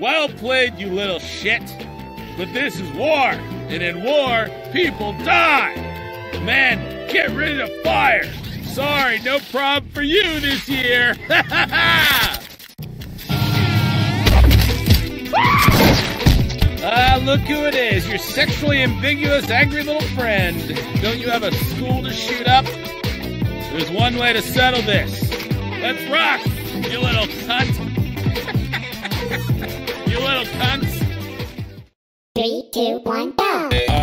Well played, you little shit. But this is war, and in war, people die. Man, get rid of fire. Sorry, no problem for you this year. Ah, look who it is, your sexually ambiguous, angry little friend. Don't you have a school to shoot up? There's one way to settle this. Let's rock, you little cunt. cunts. Three, two, one, go!